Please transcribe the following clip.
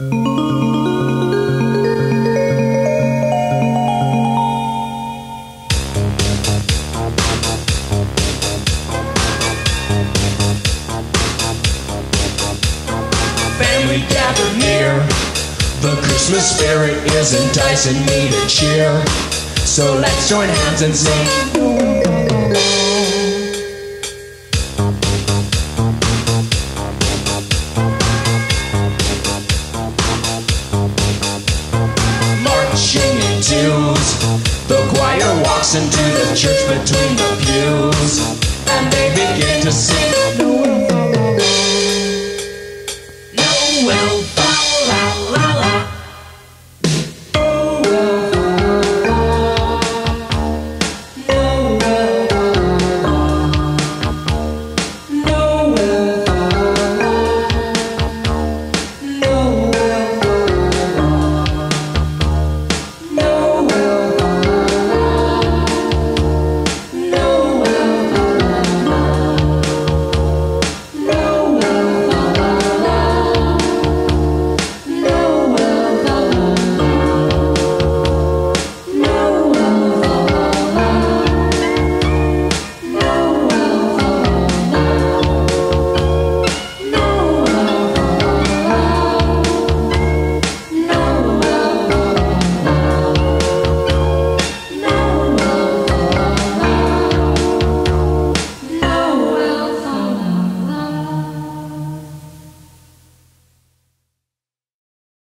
Family near. The Christmas spirit is enticing me to cheer. So let's join hands and sing. The choir walks into the church between the pews, and they begin to sing. Noel, Noel.